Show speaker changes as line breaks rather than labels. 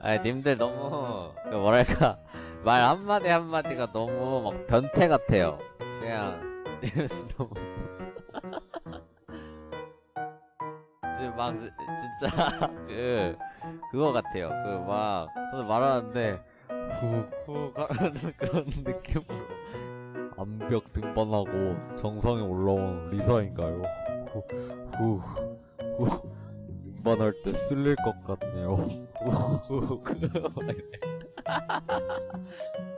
아 님들 너무 그 뭐랄까 말 한마디 한마디가 너무 막 변태 같아요. 그냥 너무 지금 막 진짜 그 그거 같아요. 그막 저도 말하는데 후후 가는 그런 느낌으로 암벽 등반하고 정상에 올라온 리사인가요? 후, 후, 후, 등반할 때 쓸릴 것 같네요.